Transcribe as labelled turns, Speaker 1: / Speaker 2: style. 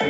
Speaker 1: 人